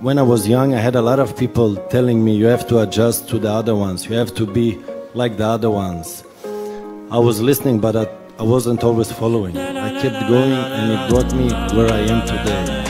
When I was young, I had a lot of people telling me you have to adjust to the other ones, you have to be like the other ones. I was listening, but I, I wasn't always following. I kept going, and it brought me where I am today.